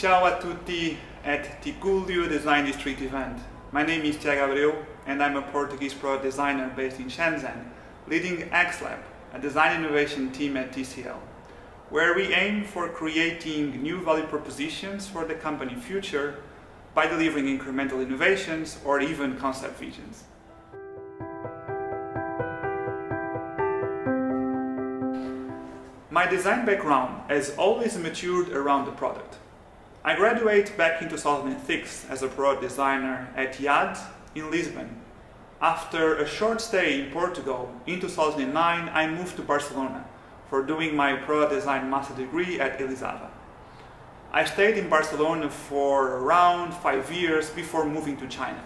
Ciao a tutti at Tigullio Design District event. My name is Tiago Abreu and I'm a Portuguese product designer based in Shenzhen, leading XLab, a design innovation team at TCL, where we aim for creating new value propositions for the company future by delivering incremental innovations or even concept visions. My design background has always matured around the product. I graduated back in 2006 as a product designer at IAD in Lisbon. After a short stay in Portugal, in 2009 I moved to Barcelona for doing my product design master degree at Elisava. I stayed in Barcelona for around five years before moving to China.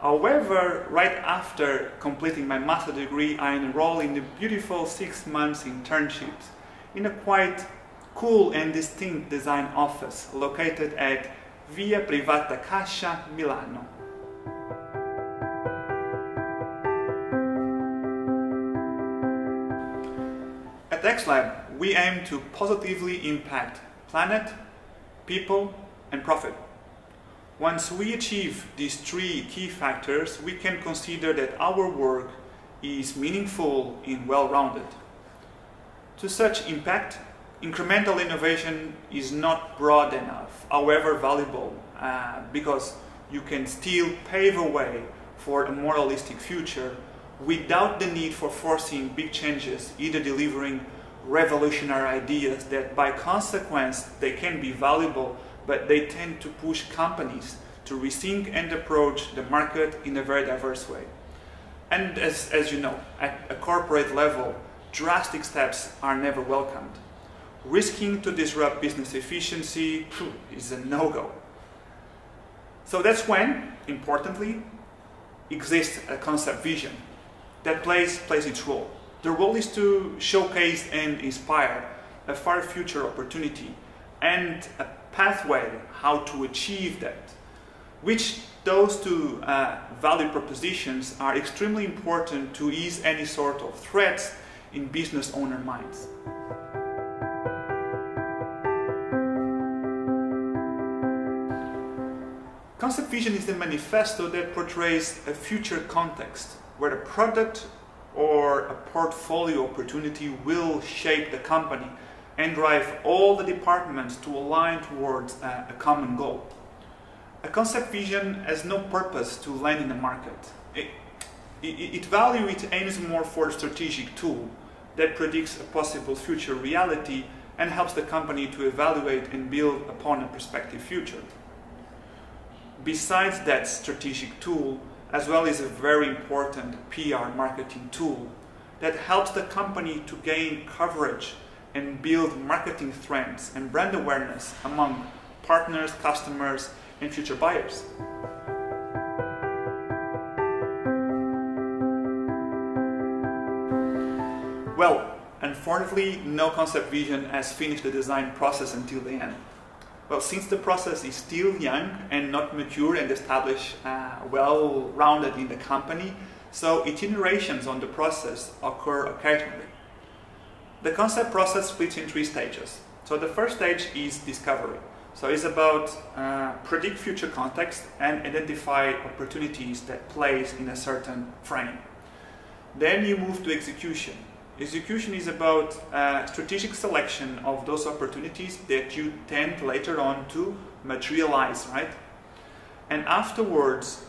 However, right after completing my master degree, I enrolled in the beautiful six months internships in a quite cool and distinct design office located at Via Privata Caccia, Milano. At XLab, we aim to positively impact planet, people, and profit. Once we achieve these three key factors, we can consider that our work is meaningful and well-rounded. To such impact, incremental innovation is not broad enough, however valuable, uh, because you can still pave a way for a more holistic future without the need for forcing big changes, either delivering revolutionary ideas that by consequence they can be valuable, but they tend to push companies to rethink and approach the market in a very diverse way. And as, as you know, at a corporate level, drastic steps are never welcomed. Risking to disrupt business efficiency is a no-go. So that's when, importantly, exists a concept vision that plays, plays its role. The role is to showcase and inspire a far future opportunity and a pathway how to achieve that, which those two uh, value propositions are extremely important to ease any sort of threats in business owner minds. Concept vision is the manifesto that portrays a future context where a product or a portfolio opportunity will shape the company and drive all the departments to align towards a, a common goal. A concept vision has no purpose to land in the market. It, it, it value it aims more for a strategic tool that predicts a possible future reality and helps the company to evaluate and build upon a prospective future. Besides that strategic tool, as well as a very important PR marketing tool that helps the company to gain coverage and build marketing trends and brand awareness among partners, customers, and future buyers. Well, unfortunately, no concept vision has finished the design process until the end. Well, since the process is still young and not mature and established, uh, well-rounded in the company, so iterations on the process occur occasionally. The concept process splits in three stages. So the first stage is discovery. So it's about uh, predict future context and identify opportunities that place in a certain frame. Then you move to execution. Execution is about uh, strategic selection of those opportunities that you tend later on to materialize, right? And afterwards,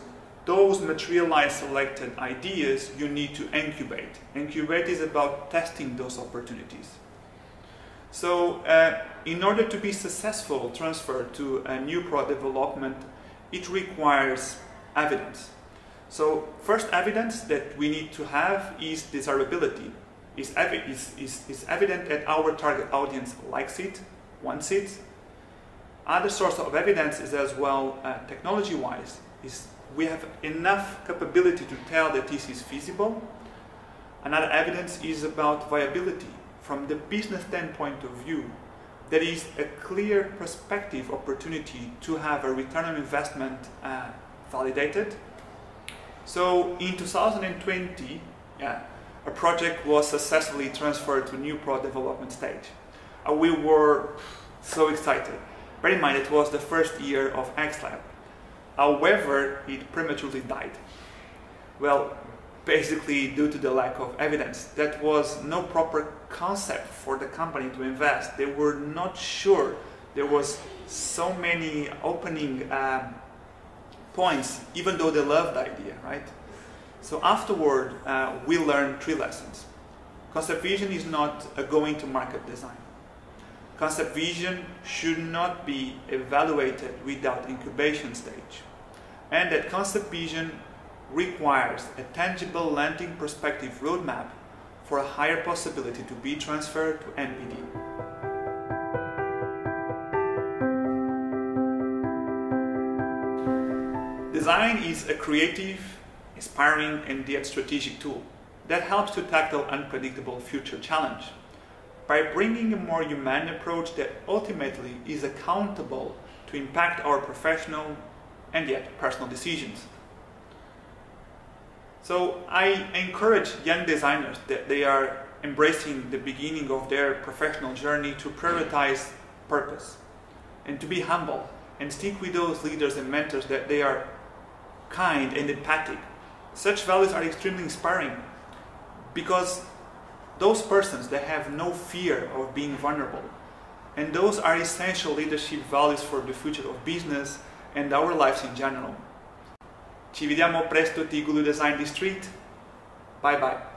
those materialized selected ideas you need to incubate. Incubate is about testing those opportunities. So uh, in order to be successful transfer to a new product development, it requires evidence. So first evidence that we need to have is desirability is, is, is, is evident that our target audience likes it, wants it. Other source of evidence is as well uh, technology-wise, is we have enough capability to tell that this is feasible. Another evidence is about viability. From the business standpoint of view, there is a clear prospective opportunity to have a return on investment uh, validated. So in 2020, yeah, a project was successfully transferred to new product development stage. Uh, we were so excited. Bear in mind, it was the first year of XLab. However, it prematurely died. Well, basically due to the lack of evidence. That was no proper concept for the company to invest. They were not sure. There was so many opening um, points, even though they loved the idea, right? So afterward, uh, we learned three lessons. Concept vision is not a going to market design. Concept vision should not be evaluated without incubation stage. And that concept vision requires a tangible landing perspective roadmap for a higher possibility to be transferred to NPD. Design is a creative, inspiring, and yet strategic tool that helps to tackle unpredictable future challenge by bringing a more human approach that ultimately is accountable to impact our professional and yet personal decisions. So I encourage young designers that they are embracing the beginning of their professional journey to prioritize purpose and to be humble and stick with those leaders and mentors that they are kind and empathic. Such values are extremely inspiring because those persons that have no fear of being vulnerable and those are essential leadership values for the future of business and our lives in general. Ci vediamo presto Tigullio Design District. Bye bye.